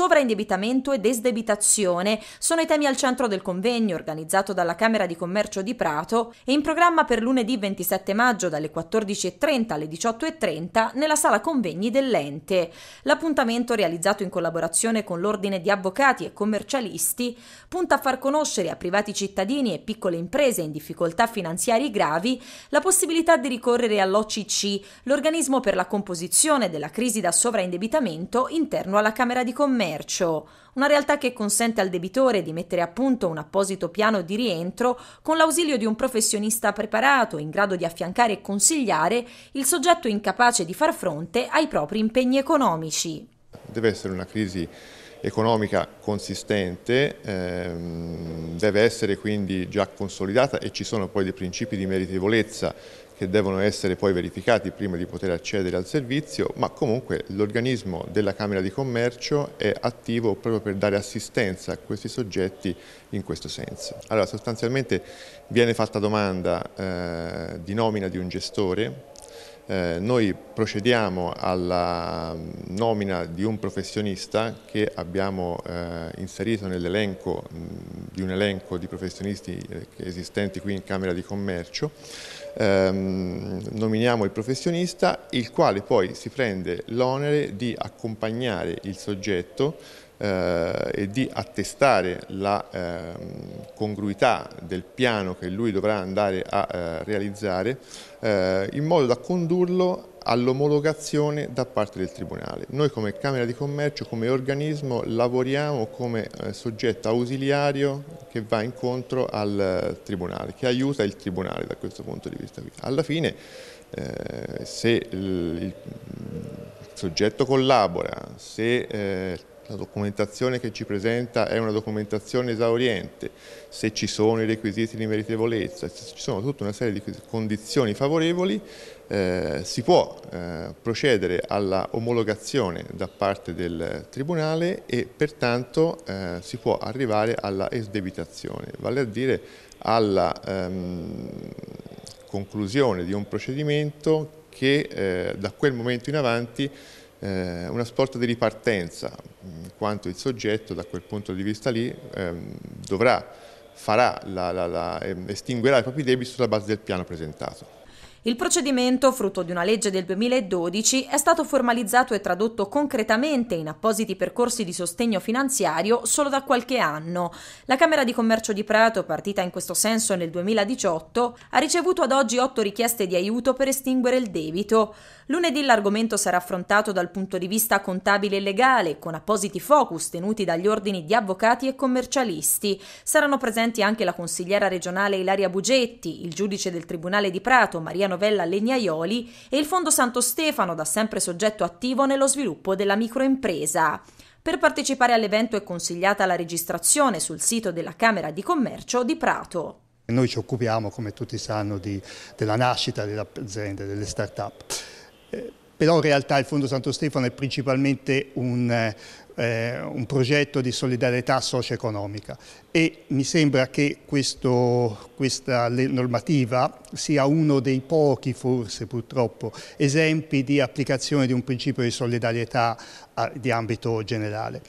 sovraindebitamento e desdebitazione sono i temi al centro del convegno organizzato dalla Camera di Commercio di Prato e in programma per lunedì 27 maggio dalle 14.30 alle 18.30 nella sala convegni dell'ente. L'appuntamento realizzato in collaborazione con l'Ordine di Avvocati e Commercialisti punta a far conoscere a privati cittadini e piccole imprese in difficoltà finanziarie gravi la possibilità di ricorrere all'OCC, l'organismo per la composizione della crisi da sovraindebitamento interno alla Camera di Commercio, una realtà che consente al debitore di mettere a punto un apposito piano di rientro con l'ausilio di un professionista preparato in grado di affiancare e consigliare il soggetto incapace di far fronte ai propri impegni economici. Deve essere una crisi economica consistente, ehm, deve essere quindi già consolidata e ci sono poi dei principi di meritevolezza che devono essere poi verificati prima di poter accedere al servizio, ma comunque l'organismo della Camera di Commercio è attivo proprio per dare assistenza a questi soggetti in questo senso. Allora sostanzialmente viene fatta domanda eh, di nomina di un gestore, eh, noi procediamo alla nomina di un professionista che abbiamo eh, inserito nell'elenco di un elenco di professionisti eh, esistenti qui in Camera di Commercio. Ehm, nominiamo il professionista, il quale poi si prende l'onere di accompagnare il soggetto eh, e di attestare la eh, congruità del piano che lui dovrà andare a eh, realizzare eh, in modo da condurlo all'omologazione da parte del Tribunale. Noi come Camera di Commercio, come organismo, lavoriamo come eh, soggetto ausiliario che va incontro al eh, Tribunale, che aiuta il Tribunale da questo punto di vista. Alla fine, eh, se il, il, soggetto collabora, se eh, la documentazione che ci presenta è una documentazione esauriente, se ci sono i requisiti di meritevolezza, se ci sono tutta una serie di condizioni favorevoli, eh, si può eh, procedere alla omologazione da parte del Tribunale e pertanto eh, si può arrivare alla esdebitazione, vale a dire alla ehm, conclusione di un procedimento che eh, da quel momento in avanti eh, una sorta di ripartenza, in quanto il soggetto da quel punto di vista lì ehm, dovrà, farà la, la, la, ehm, estinguerà i propri debiti sulla base del piano presentato. Il procedimento, frutto di una legge del 2012, è stato formalizzato e tradotto concretamente in appositi percorsi di sostegno finanziario solo da qualche anno. La Camera di Commercio di Prato, partita in questo senso nel 2018, ha ricevuto ad oggi otto richieste di aiuto per estinguere il debito. Lunedì l'argomento sarà affrontato dal punto di vista contabile e legale, con appositi focus tenuti dagli ordini di avvocati e commercialisti. Saranno presenti anche la consigliera regionale Ilaria Bugetti, il giudice del Tribunale di Prato, Maria Novella Legnaioli e il Fondo Santo Stefano, da sempre soggetto attivo nello sviluppo della microimpresa. Per partecipare all'evento è consigliata la registrazione sul sito della Camera di Commercio di Prato. Noi ci occupiamo, come tutti sanno, di, della nascita delle aziende, delle start-up. Eh, però in realtà il Fondo Santo Stefano è principalmente un, eh, un progetto di solidarietà socio-economica e mi sembra che questo, questa normativa sia uno dei pochi, forse purtroppo, esempi di applicazione di un principio di solidarietà a, di ambito generale.